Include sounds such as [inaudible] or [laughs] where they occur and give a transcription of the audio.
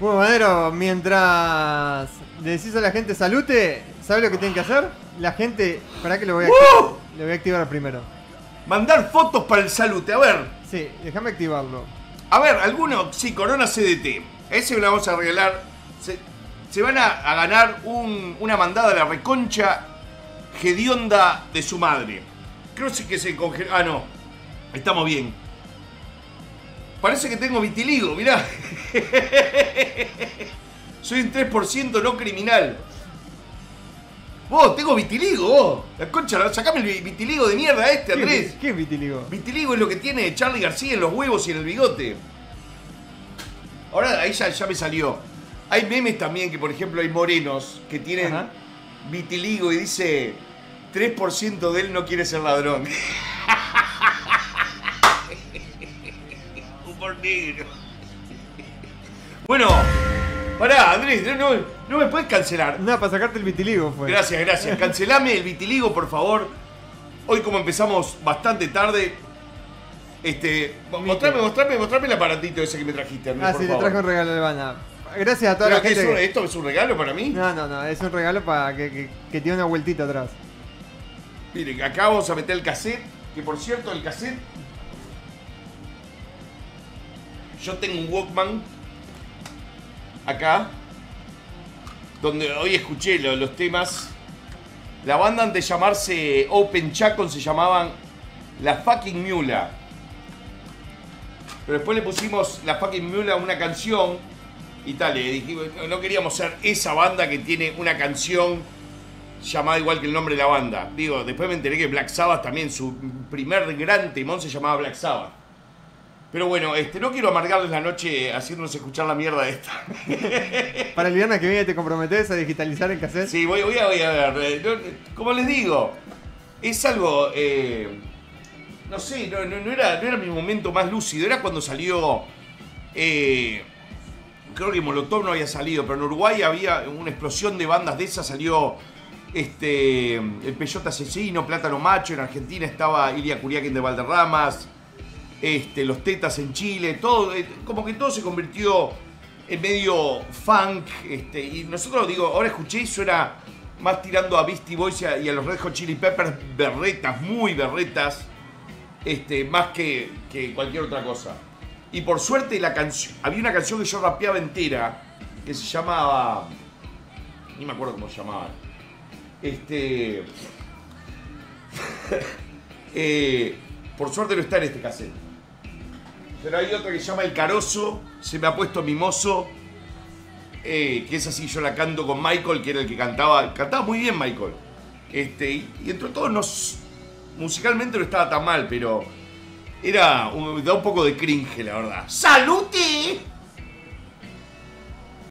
Bueno, Manero, mientras le decís a la gente salute, ¿sabe lo que tienen que hacer? La gente, para que lo voy a, ¡Uh! le voy a activar primero. Mandar fotos para el salute. A ver, Sí, déjame activarlo. a ver, alguno, sí, Corona CDT. A ese le vamos a regalar. Se, se van a, a ganar un- una mandada a la reconcha hedionda de su madre. Creo sí que se congeló. Ah, no. Estamos bien. Parece que tengo vitiligo, mirá. [laughs] Soy un 3% no criminal. Vos, tengo vitiligo, vos. La concha, sacame el vi- vitiligo de mierda este, Andrés. ¿Qué, qué es vitiligo? Vitiligo es lo que tiene Charlie García en los huevos y en el bigote. Ahora ahí ya, ya me salió. Hay memes también que, por ejemplo, hay morenos que tienen Ajá. vitiligo y dice 3% de él no quiere ser ladrón. [laughs] negro. Bueno, pará, Andrés, no, no, no me puedes cancelar. No, para sacarte el vitiligo fue. Gracias, gracias. Cancelame el vitiligo, por favor. Hoy como empezamos bastante tarde. Este. mo- Mostrame, mostrame, mostrame el aparatito ese que me trajiste, Andrés, Ah, por sí, le favor. traje un regalo de banda. Gracias a toda Pero la que es gente. un- que- ¿Esto es un regalo para mí? No, no, no, es un regalo para que, que, que tiene una vueltita atrás. Miren, acá vamos a meter el cassette. Que por cierto, el cassette. Yo tengo un Walkman. Acá. Donde hoy escuché lo- los temas. La banda antes de llamarse Open Chacon se llamaban La Fucking Mula. Pero después le pusimos La Fucking Mula una canción. Y tal, le dijimos, no- no queríamos ser esa banda que tiene una canción llamada igual que el nombre de la banda. Digo, después me enteré que Black Sabbath también, su primer gran temón se llamaba Black Sabbath. Pero bueno, este, no quiero amargarles la noche haciéndonos escuchar la mierda esta. Para el viernes que viene te comprometes a digitalizar el cassette. Sí, voy, voy a, voy a ver. eh, no, como les digo, es algo. eh, no sé, no, no- no era, no era mi momento más lúcido. Era cuando salió. eh, creo que Molotov no había salido, pero en Uruguay había una explosión de bandas de esas. Salió este, el Peyote Asesino, Plátano Macho. En Argentina estaba Ilia Curiaquín de Valderramas. Este, los Tetas en Chile. Todo, eh, como que todo se convirtió en medio funk. Este, y nosotros, digo, ahora escuché y suena más tirando a Beastie Boys y a, los Red Hot Chili Peppers berretas, muy berretas, este, más que, que cualquier otra cosa. Y por suerte la canción, había una canción que yo rapeaba entera, que se llamaba, ni me acuerdo cómo se llamaba. Este, [laughs] eh, por suerte no está en este cassette. Pero hay otra que se llama El Carozo, se me ha puesto mimoso, eh, que es así, yo la canto con Michael, que era el que cantaba, cantaba muy bien Michael. Este, y, entre todos musicalmente no estaba tan mal, pero era un- da un poco de cringe, la verdad. ¡Salute!